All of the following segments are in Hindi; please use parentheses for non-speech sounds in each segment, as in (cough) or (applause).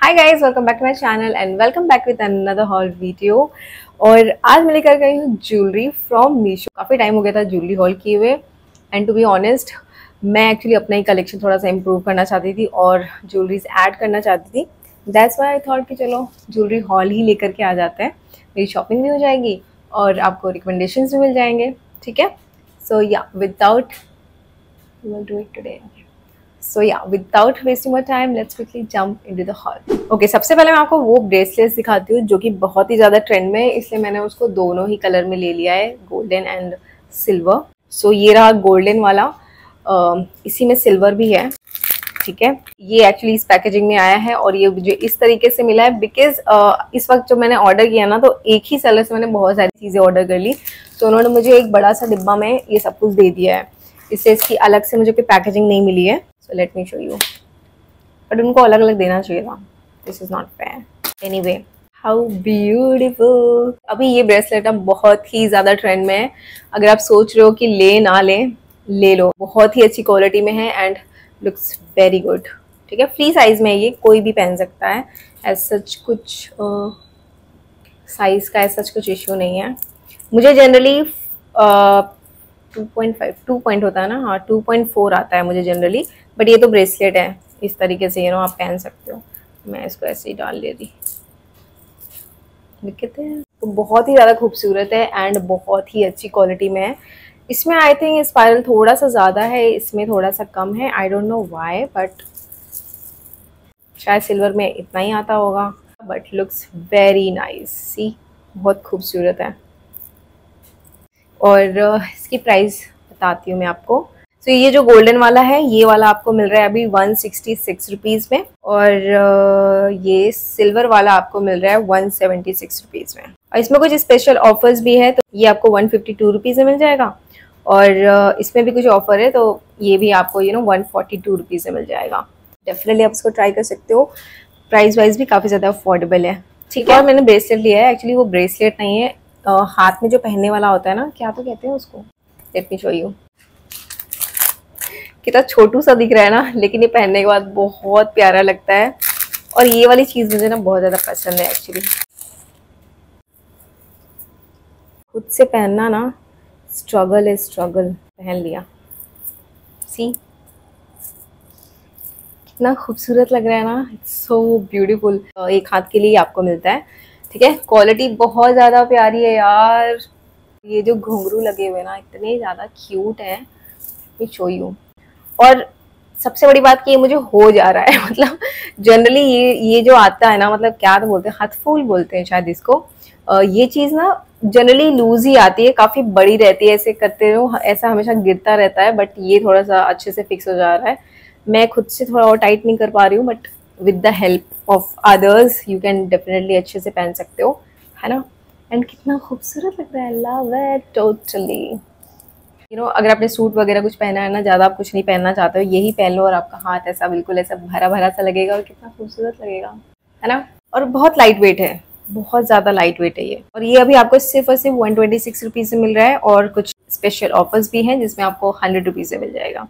Hi guys welcome back to my channel and welcome back with another haul video और आज मैं लेकर गई हूँ ज्वेलरी फ्रॉम मीशो काफ़ी टाइम हो गया था ज्वेलरी हॉल किए हुए। एंड टू बी ऑनेस्ट मैं एक्चुअली अपना ही कलेक्शन थोड़ा सा इम्प्रूव करना चाहती थी और ज्वेलरीज ऐड करना चाहती थी। दैट्स वाई आई थॉट कि चलो ज्वेलरी हॉल ही लेकर के आ जाते हैं। मेरी शॉपिंग भी हो जाएगी और आपको रिकमेंडेशन भी मिल जाएँगे, ठीक है? So ya without do it today so ya without wasting more time let's quickly jump into the haul okay सबसे पहले मैं आपको वो ब्रेसलेट्स दिखाती हूँ जो कि बहुत ही ज़्यादा ट्रेंड में है इसलिए मैंने उसको दोनों ही कलर में ले लिया है गोल्डन एंड सिल्वर सो ये रहा गोल्डन वाला uh, इसी में सिल्वर भी है ठीक है? ये एक्चुअली इस पैकेजिंग में आया है और ये मुझे इस तरीके से मिला है बिकॉज़ uh, इस वक्त जब मैंने ऑर्डर किया ना तो एक ही सेलर से मैंने बहुत सारी चीज़ें ऑर्डर कर ली। तो उन्होंने मुझे एक बड़ा सा डिब्बा में ये सब कुछ दे दिया है। इससे इसकी अलग से मुझे कोई पैकेजिंग नहीं मिली है। Let me show you but उनको अलग अलग देना चाहिए था. This is not fair anyway how beautiful अभी ये ब्रेसलेट अब बहुत ही ज़्यादा ट्रेंड में है. अगर आप सोच रहे हो कि ले ना ले ले लो. बहुत ही अच्छी क्वालिटी में है एंड लुक्स वेरी गुड ठीक है? फ्री साइज़ में ये कोई भी पहन सकता है. एज सच कुछ साइज़ का एज सच कुछ इश्यू नहीं है. मुझे generally two point five two point होता है ना? हाँ टू पॉइंट फोर आता है मुझे जनरली बट ये तो ब्रेसलेट है। इस तरीके से यू नो आप पहन सकते हो। मैं इसको ऐसे ही डाल ले रही। दिखते हैं? तो बहुत ही ज़्यादा खूबसूरत है एंड बहुत ही अच्छी क्वालिटी में है। इसमें आई थिंक स्पायरल थोड़ा सा ज़्यादा है, इसमें थोड़ा सा कम है। I don't know why but शायद सिल्वर में इतना ही आता होगा। बट लुक्स वेरी नाइस सी बहुत खूबसूरत है। और इसकी प्राइस बताती हूँ मैं आपको। तो ये जो गोल्डन वाला है ये वाला आपको मिल रहा है अभी वन सिक्सटी सिक्स रुपीज़ में और ये सिल्वर वाला आपको मिल रहा है वन सेवेंटी सिक्स रुपीज़ में। और इसमें कुछ स्पेशल ऑफर्स भी है तो ये आपको वन फिफ्टी टू रुपीज़ में मिल जाएगा। और इसमें भी कुछ ऑफ़र है तो ये भी आपको you know one forty two rupees में मिल जाएगा। डेफिनेटली आप इसको ट्राई कर सकते हो। प्राइस वाइज भी काफ़ी ज़्यादा अफोर्डेबल है। ठीक है। और मैंने ब्रेसलेट लिया है। एक्चुअली वो ब्रेसलेट नहीं है। हाथ में जो पहनने वाला होता है ना क्या तो कहते हैं उसको? लेट मी शो यू कितना छोटू सा दिख रहा है ना, लेकिन ये पहनने के बाद बहुत प्यारा लगता है। और ये वाली चीज़ मुझे ना बहुत ज़्यादा पसंद है एक्चुअली खुद से पहनना ना स्ट्रगल है स्ट्रगल पहन लिया। सी कितना खूबसूरत लग रहा है ना। इट्स सो ब्यूटीफुल एक हाथ के लिए आपको मिलता है। ठीक है? क्वालिटी बहुत ज़्यादा प्यारी है यार। ये जो घुंघरू लगे हुए ना, इतने ज़्यादा क्यूट है। शो यू और सबसे बड़ी बात कि ये मुझे हो जा रहा है (laughs) मतलब जनरली ये ये जो आता है ना मतलब क्या तो बोलते हैं, हथफूल बोलते हैं शायद इसको। ये चीज़ ना जनरली लूज ही आती है, काफ़ी बड़ी रहती है, ऐसे करते हो ऐसा हमेशा गिरता रहता है बट ये थोड़ा सा अच्छे से फिक्स हो जा रहा है। मैं खुद से थोड़ा और टाइट नहीं कर पा रही हूँ but with the help of others you can definitely अच्छे से पहन सकते हो, है ना? एंड कितना खूबसूरत लग रहा है love it totally you know अगर आपने सूट वगैरह कुछ पहना है ना, ज़्यादा आप कुछ नहीं पहनना चाहते हो, यही पहन लो और आपका हाथ ऐसा बिल्कुल ऐसा भरा भरा सा लगेगा और कितना खूबसूरत लगेगा, है ना? और बहुत लाइट वेट है, बहुत ज़्यादा लाइट वेट है ये। और ये अभी आपको सिर्फ़ और सिर्फ़ वन ट्वेंटी सिक्स रुपीज़ से मिल रहा है और कुछ स्पेशल ऑफर्स भी हैं जिसमें आपको हंड्रेड रुपीज़ से मिल जाएगा,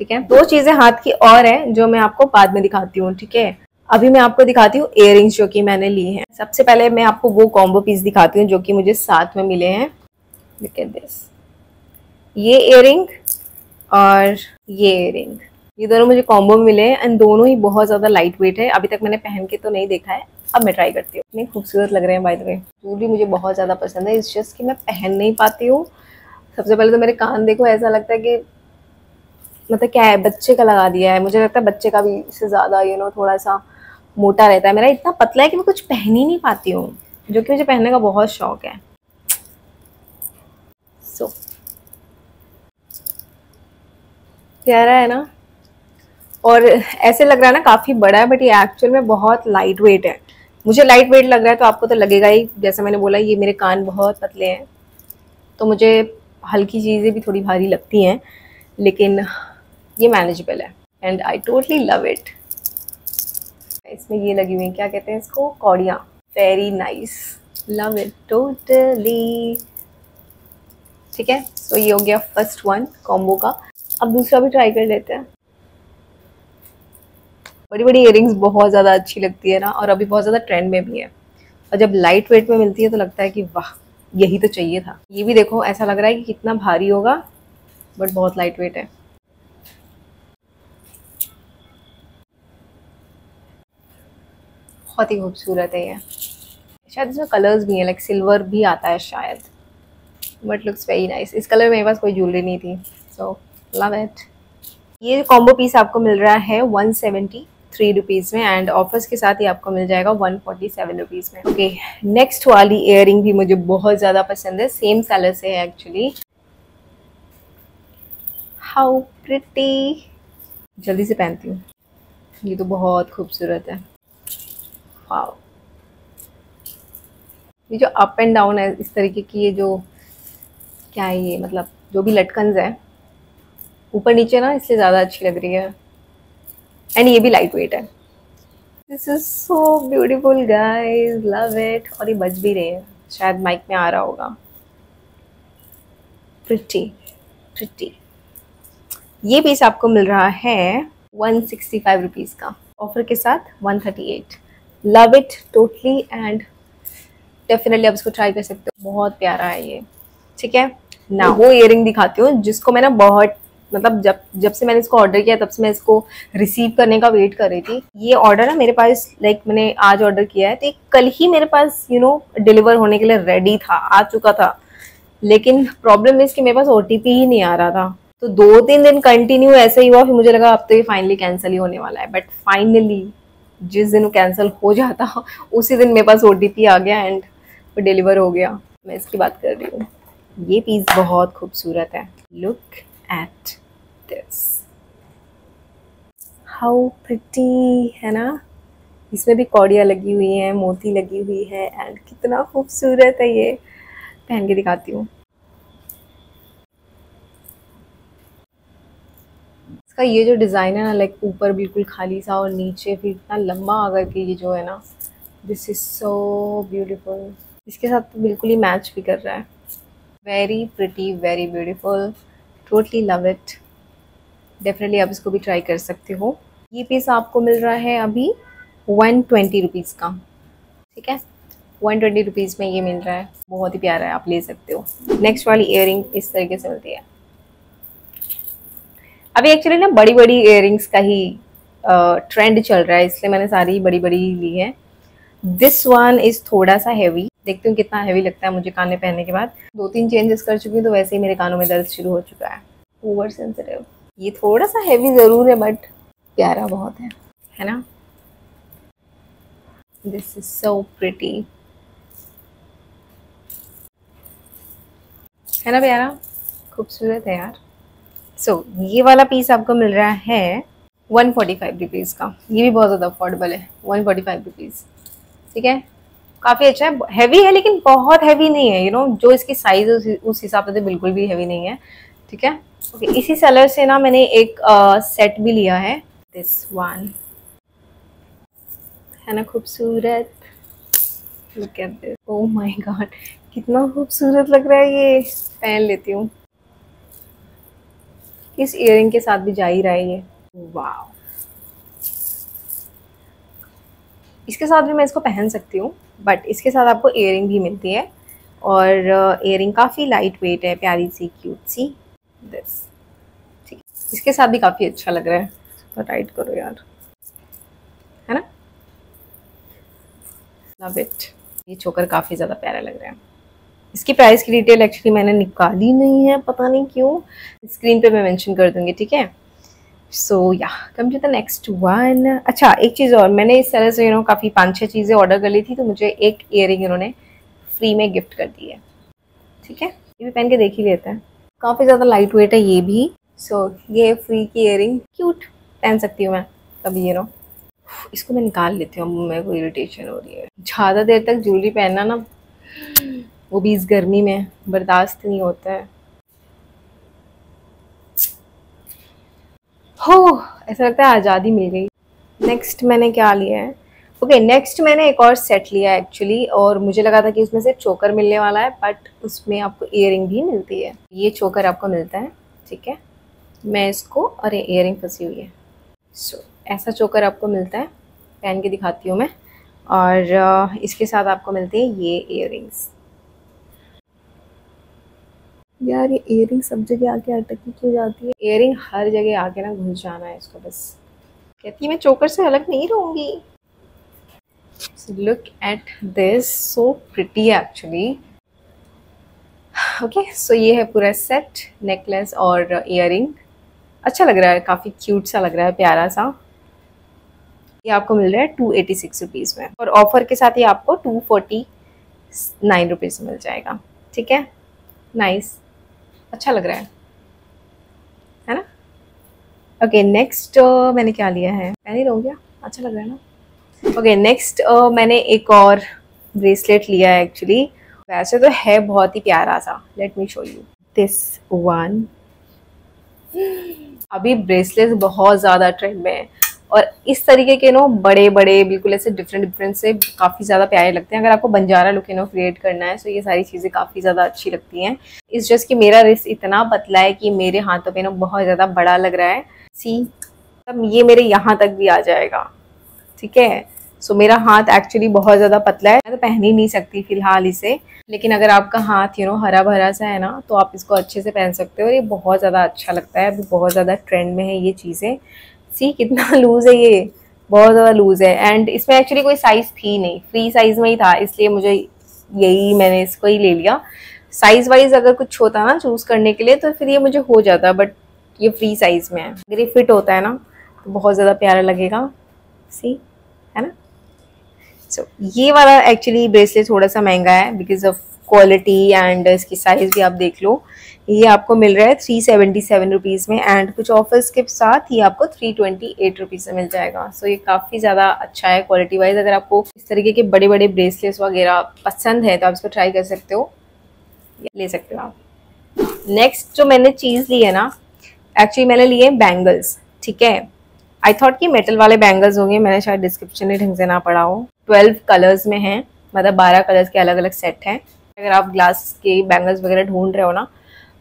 ठीक है? दो चीज़ें हाथ की और है जो मैं आपको बाद में दिखाती हूँ, ठीक है? अभी मैं आपको दिखाती हूँ इयर जो कि मैंने ली हैं। सबसे पहले मैं आपको वो कॉम्बो पीस दिखाती हूँ जो कि मुझे साथ में मिले हैं। दिस ये इयर और ये इयर ये दोनों मुझे कॉम्बो मिले हैं एंड दोनों ही बहुत ज़्यादा लाइट वेट है. अभी तक मैंने पहन के तो नहीं देखा है. अब मैं ट्राई करती हूँ. इतने खूबसूरत लग रहे हैं बाय द वे जूलरी मुझे बहुत ज़्यादा पसंद है. इस जस्ट कि मैं पहन नहीं पाती हूँ. सबसे पहले तो मेरे कान देखो ऐसा लगता है कि मतलब क्या है बच्चे का लगा दिया है. मुझे लगता है बच्चे का भी इससे ज़्यादा यू नो थोड़ा सा मोटा रहता है. मेरा इतना पतला है कि मैं कुछ पहन ही नहीं पाती हूँ जो कि मुझे पहनने का बहुत शौक है. सो so, प्यारा है ना? और ऐसे लग रहा है ना काफ़ी बड़ा है बट ये एक्चुअल में बहुत लाइट वेट है। मुझे लाइट वेट लग रहा है तो आपको तो लगेगा ही, जैसा मैंने बोला, ये मेरे कान बहुत पतले हैं। तो मुझे हल्की चीज़ें भी थोड़ी भारी लगती हैं, लेकिन ये मैनेजेबल है। And I totally love it इसमें ये लगी हुई क्या कहते हैं इसको? कौड़ियाँ। Very nice love it totally ठीक है? तो ये हो गया फ़र्स्ट वन कॉम्बो का। अब दूसरा भी ट्राई कर लेते हैं। बड़ी बड़ी इयर बहुत ज़्यादा अच्छी लगती है ना, और अभी बहुत ज़्यादा ट्रेंड में भी है। और जब लाइट वेट में मिलती है तो लगता है कि वाह, यही तो चाहिए था। ये भी देखो, ऐसा लग रहा है कि कितना भारी होगा बट बहुत लाइट वेट है। बहुत ही खूबसूरत है ये। शायद इसमें कलर्स भी हैं लाइक सिल्वर भी आता है शायद बट लुक्स वेरी नाइस इस कलर में मेरे पास कोई ज्वेलरी नहीं थी सो लव इट ये कॉम्बो पीस आपको मिल रहा है वन सेवेंटी थ्री रुपीज़ में एंड ऑफर्स के साथ ही आपको मिल जाएगा वन फोर्टी सेवन रुपीज़ में। ओके नेक्स्ट वाली इयर भी मुझे बहुत ज़्यादा पसंद है सेम सेलर से है एक्चुअली हाउ प्रिटी जल्दी से पहनती हूँ। ये तो बहुत खूबसूरत है। वाओ ये जो अप एंड डाउन है, इस तरीके की ये जो, क्या है ये मतलब जो भी लटकन है ऊपर नीचे ना, इसलिए ज़्यादा अच्छी लग रही है। एंड ये भी लाइट वेट है। This is so beautiful guys love it और ये बज भी रहे हैं। शायद माइक में आ रहा होगा। प्रिटी प्रिटी ये पीस आपको मिल रहा है वन सिक्सटी फाइव रुपीज़ का। ऑफ़र के साथ one thirty eight love it totally and definitely आप इसको ट्राई कर सकते हो। बहुत प्यारा है ये। ठीक है? ना वो इयर दिखाती हूँ, जिसको मैं ना बहुत मतलब जब जब से मैंने इसको ऑर्डर किया, तब से मैं इसको रिसीव करने का वेट कर रही थी। ये ऑर्डर ना मेरे पास लाइक मैंने आज ऑर्डर किया है तो कल ही मेरे पास यू नो डिलीवर होने के लिए रेडी था, आ चुका था। लेकिन प्रॉब्लम इस कि मेरे पास ओटीपी ही नहीं आ रहा था। तो दो तीन दिन कंटिन्यू ऐसे ही हुआ, फिर मुझे लगा अब तो ये फाइनली कैंसिल ही होने वाला है। बट फाइनली जिस दिन कैंसिल हो जाता, उसी दिन मेरे पास ओटीपी आ गया एंड वो डिलीवर हो गया। मैं इसकी बात कर रही हूँ। ये पीस बहुत खूबसूरत है। Look at this how pretty है ना? इसमें भी कौड़ियाँ लगी हुई हैं, मोती लगी हुई है एंड कितना खूबसूरत है ये। पहन के दिखाती हूँ। इसका ये जो डिज़ाइन है ना लाइक ऊपर बिल्कुल खाली सा और नीचे फिर इतना लंबा आकर के ये जो है ना दिस इज़ सो ब्यूटीफुल इसके साथ तो बिल्कुल ही मैच भी कर रहा है। Very pretty very beautiful totally love it definitely आप इसको भी ट्राई कर सकते हो। ये पीस आपको मिल रहा है अभी वन ट्वेंटी रुपीज़ का। ठीक है? वन ट्वेंटी रुपीज़ में ये मिल रहा है। बहुत ही प्यारा है, आप ले सकते हो। नेक्स्ट वाली इयर इस तरीके से मिलती है। अभी एक्चुअली ना बड़ी बड़ी इयर का ही ट्रेंड चल रहा है, इसलिए मैंने सारी बड़ी बड़ी ली है। दिस वन इज़ थोड़ा सा हैवी देखती हूँ कितना हैवी लगता है मुझे कान पहनने के बाद। दो तीन चेंजेस कर चुकी हूँ तो वैसे ही मेरे कानों में दर्द शुरू हो चुका है। ओवर सेंसिटिव ये थोड़ा सा हैवी ज़रूर है बट प्यारा बहुत है। है ना? दिस इज़ सो प्रिटी है ना प्यारा? खूबसूरत है यार। सो so, ये वाला पीस आपको मिल रहा है वन फोर्टी फाइव रुपीज़ का। ये भी बहुत ज़्यादा अफोर्डेबल है वन फोर्टी फाइव रुपीज़ ठीक है? काफ़ी अच्छा है हैवी है लेकिन बहुत हैवी नहीं है यू you नो know, जो इसकी साइज़ उस हिसाब से तो बिल्कुल भी हैवी नहीं है। ठीक है? ओके okay, इसी सेलर से ना मैंने एक सेट भी लिया है। दिस वन है ना खूबसूरत? Look at this oh my god कितना खूबसूरत लग रहा है ये। पहन लेती हूँ। इस इयरिंग के साथ भी जा ही रहा है ये। वाह इसके साथ भी मैं इसको पहन सकती हूँ बट इसके साथ आपको इयरिंग भी मिलती है। और इयरिंग काफ़ी लाइट वेट है प्यारी सी क्यूट सी। दिस ठीक इसके साथ भी काफ़ी अच्छा लग रहा है। तो टाइट करो यार। है ना? लव इट ये चोकर काफ़ी ज़्यादा प्यारा लग रहा है। इसकी प्राइस की डिटेल एक्चुअली मैंने निकाली नहीं है, पता नहीं क्यों। स्क्रीन पे मैं मेंशन कर दूँगी, ठीक है? So yeah come to the next one अच्छा एक चीज़ और। मैंने इस तरह से यू नो काफ़ी पाँच छः चीज़ें ऑर्डर कर ली थी तो मुझे एक इयर इन्होंने फ्री में गिफ्ट कर दी है। ठीक है? ये भी पहन के देख ही लेते हैं। काफ़ी ज़्यादा लाइट वेट है ये भी। सो so, ये फ्री की इयर क्यूट पहन सकती हूँ मैं कभी ये नो इसको मैं निकाल लेती हूँ मेरे को इरिटेशन हो रही है। ज़्यादा देर तक ज्वेलरी पहनना ना वो भी इस गर्मी में बर्दाश्त नहीं होता है। हो ऐसा लगता है आज़ादी मिल गई। नेक्स्ट मैंने क्या लिया है? ओके okay, नेक्स्ट मैंने एक और सेट लिया एक्चुअली और मुझे लगा था कि उसमें से चोकर मिलने वाला है बट उसमें आपको इयर भी मिलती है। ये चोकर आपको मिलता है ठीक है? मैं इसको अरे इयर फंसी हुई है। सो so, ऐसा चोकर आपको मिलता है पहन के दिखाती हूँ मैं और इसके साथ आपको मिलते हैं ये इयर यार ये इयर सब जगह आके अटकी क्यों जाती है? इयर हर जगह आके ना घुस जाना है इसको बस। कहती मैं चोकर से अलग नहीं रहूँगी। Look at this so pretty actually okay so ये है पूरा सेट नेकलेस और इयर अच्छा लग रहा है काफ़ी क्यूट सा लग रहा है प्यारा सा। ये आपको मिल रहा है टू एटी सिक्स रुपीज़ में। और ऑफ़र के साथ ये आपको टू फोर्टी नाइन रुपीज़ मिल जाएगा। ठीक है? नाइस अच्छा लग रहा है। है ना? ओके नेक्स्ट uh, मैंने क्या लिया है? मैं नहीं रहूँगी अच्छा लग रहा है ना? ओके नेक्स्ट मैंने एक और ब्रेसलेट लिया है एक्चुअली वैसे तो है बहुत ही प्यारा सा। Let me show you this one अभी ब्रेसलेट बहुत ज़्यादा ट्रेंड में है। और इस तरीके के नो बड़े बड़े बिल्कुल ऐसे डिफरेंट डिफरेंट से काफ़ी ज़्यादा प्यारे लगते हैं। अगर आपको बंजारा लुक नो क्रिएट करना है तो ये सारी चीज़ें काफ़ी ज़्यादा अच्छी लगती हैं। इस जस्ट कि मेरा रिस्क इतना पतला है कि मेरे हाथों पे नो बहुत ज़्यादा बड़ा लग रहा है। सी तब ये मेरे यहाँ तक भी आ जाएगा। ठीक है? सो so, मेरा हाथ एक्चुअली बहुत ज़्यादा पतला है। मैं तो पहन ही नहीं सकती फ़िलहाल इसे। लेकिन अगर आपका हाथ यू नो हरा भरा सा है ना तो आप इसको अच्छे से पहन सकते हो और ये बहुत ज़्यादा अच्छा लगता है। अभी बहुत ज़्यादा ट्रेंड में है ये चीज़ें। सी कितना (laughs) लूज़ है ये। बहुत ज़्यादा लूज़ है। एंड इसमें एक्चुअली कोई साइज़ थी नहीं। फ्री साइज़ में ही था इसलिए मुझे यही मैंने इसको ही ले लिया। साइज़ वाइज अगर कुछ होता ना चूज़ करने के लिए तो फिर ये मुझे हो जाता बट ये फ्री साइज़ में है। अगर ये फिट होता है ना तो बहुत ज़्यादा प्यारा लगेगा। सी है ना? सो so, ये वाला एक्चुअली ब्रेसलेट थोड़ा सा महँगा है बिकॉज़ ऑफ़ क्वालिटी एंड इसकी साइज़ भी आप देख लो। ये आपको मिल रहा है थ्री सेवेंटी सेवन रुपीज़ में एंड कुछ ऑफर्स के साथ ही आपको थ्री ट्वेंटी एट रुपीज़ में मिल जाएगा। सो so, ये काफ़ी ज़्यादा अच्छा है क्वालिटी वाइज अगर आपको इस तरीके के बड़े बड़े ब्रेसलेट्स वगैरह पसंद है तो आप इसको ट्राई कर सकते हो। ले सकते हो आप। नेक्स्ट जो मैंने चीज़ ली है ना एक्चुअली मैंने लिए बैंगल्स ठीक है? आई थॉट कि मेटल वाले बैंगल्स होंगे मैंने शायद डिस्क्रिप्शन में ढंग से ना पढ़ा हो। ट्वेल्व कलर्स में हैं मतलब बारह कलर्स के अलग अलग सेट हैं। अगर आप ग्लास के बैंगल्स वगैरह ढूंढ रहे हो ना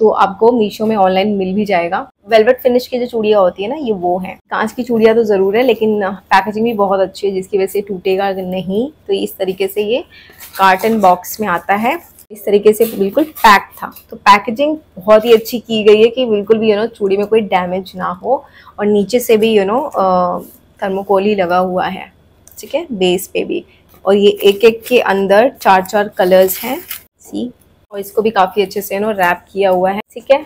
तो आपको मीशो में ऑनलाइन मिल भी जाएगा। वेलवेट फिनिश की जो चूड़ियाँ होती है ना, ये वो है। कांच की चूड़ियाँ तो ज़रूर है, लेकिन पैकेजिंग भी बहुत अच्छी है, जिसकी वजह से टूटेगा नहीं। तो इस तरीके से ये कार्टन बॉक्स में आता है। इस तरीके से बिल्कुल पैक था। तो पैकेजिंग बहुत ही अच्छी की गई है कि बिल्कुल भी, यू नो, चूड़ी में कोई डैमेज ना हो। और नीचे से भी, यू नो थर्मोकोल ही लगा हुआ है। ठीक है बेस पे भी। और ये एक एक के अंदर चार चार कलर्स हैं। सी और इसको भी काफ़ी अच्छे से नो रैप किया हुआ है। ठीक है?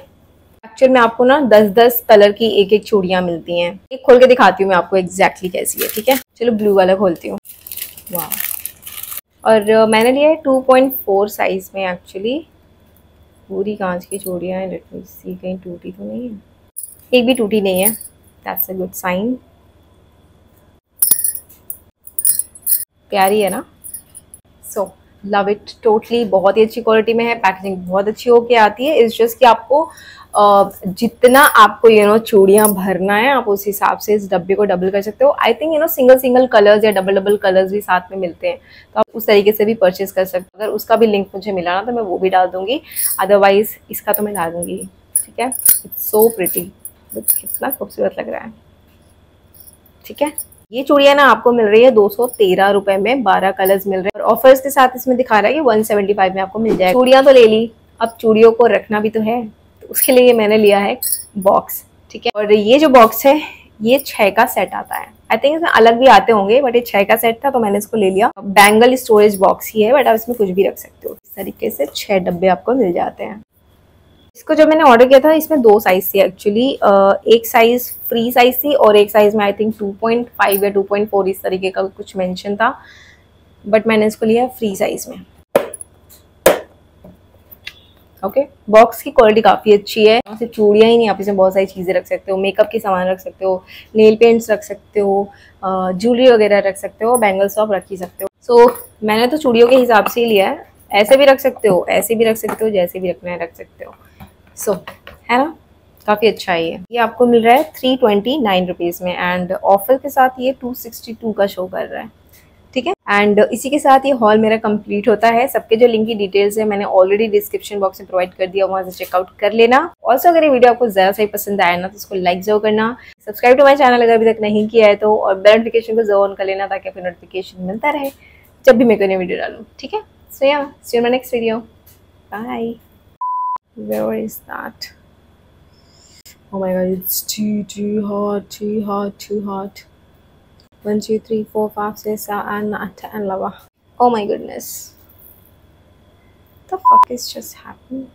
एक्चुअल में आपको ना दस दस कलर की एक एक चूड़ियाँ मिलती हैं। एक खोल के दिखाती हूँ मैं आपको एग्जैक्टली कैसी है ठीक है? चलो ब्लू वाला खोलती हूँ। वाह और uh, मैंने लिया है 2.4 साइज़ में एक्चुअली पूरी कांच की चूड़ियाँ हैं लेट मी सी कहीं टूटी तो नहीं है? एक भी टूटी नहीं है। दैट्स अ गुड साइन प्यारी है ना? सो लव इट टोटली बहुत ही अच्छी क्वालिटी में है पैकेजिंग बहुत अच्छी होके आती है। इस जस्ट कि आपको जितना आपको यू नो चूड़ियाँ भरना है, आप उस हिसाब से इस डब्बे को डबल कर सकते हो। I think you know single single colours या डबल डबल कलर्स भी साथ में मिलते हैं। तो आप उस तरीके से भी परचेज कर सकते हो। अगर उसका भी लिंक मुझे मिला ना तो मैं वो भी डाल दूँगी। अदरवाइज़ इसका तो मैं डाल दूँगी। ठीक है? इट्स सो प्रिटी कितना खूबसूरत लग रहा है। ठीक है? ये चूड़िया ना आपको मिल रही है दो सौ तेरह रुपए में, बारह कलर्स मिल रहे हैं। और ऑफर्स के साथ इसमें दिखा रहा है कि वन सेवेंटी फाइव में आपको मिल जाएगा। चूड़िया तो ले ली, अब चूड़ियों को रखना भी तो है। तो उसके लिए मैंने लिया है बॉक्स ठीक है? और ये जो बॉक्स है, ये छह का सेट आता है। आई थिंक इसमें अलग भी आते होंगे बट ये छह का सेट था तो मैंने इसको ले लिया। बैंगल स्टोरेज बॉक्स ही है बट आप इसमें कुछ भी रख सकते हो। इस तरीके से छह डब्बे आपको मिल जाते हैं। इसको जब मैंने ऑर्डर किया था इसमें दो साइज़ थी एक्चुअली एक साइज़ फ्री साइज़ थी और एक साइज़ में आई थिंक 2.5 या 2.4 इस तरीके का कुछ मेंशन था। बट मैंने इसको लिया फ्री साइज़ में। Okay okay? बॉक्स की क्वालिटी काफ़ी अच्छी है। सिर्फ़ चूड़ियाँ ही नहीं आप इसमें बहुत सारी चीज़ें रख सकते हो। मेकअप के सामान रख सकते हो। नेल पेंट्स रख सकते हो। ज्वेलरी वगैरह रख सकते हो। बैंगल्स आप रख ही सकते हो। सो so, मैंने तो चूड़ियों के हिसाब से ही लिया है। ऐसे भी रख सकते हो ऐसे भी रख सकते हो जैसे भी रखना है रख सकते हो। सो है ना? काफ़ी अच्छा है ये। ये आपको मिल रहा है थ्री ट्वेंटी नाइन रुपीज़ में एंड ऑफ़र के साथ ये टू सिक्सटी टू का शो कर रहा है। ठीक है? एंड इसी के साथ ये हॉल मेरा कंप्लीट होता है। सबके जो लिंक की डिटेल्स है, मैंने ऑलरेडी डिस्क्रिप्शन बॉक्स में प्रोवाइड कर दिया, वहाँ से चेकआउट कर लेना। ऑल्सो अगर ये वीडियो आपको ज़्यादा सही पसंद आया ना तो उसको लाइक ज़रूर करना। सब्सक्राइब टू माई चैनल अगर अभी तक नहीं किया है तो और बेल नोटिफिकेशन को ज़रूर ऑन कर लेना ताकि आपको नोटिफिकेशन मिलता रहे, जब भी मैं कोई वीडियो डालूँ। ठीक है? So yeah see my next video bye Where is that? Oh my god, it's too, too hot, too hot, too hot. 1, 2, 3, 4, 5, 6, 7, 8, 10, 11. Oh my goodness. The fuck is just happening?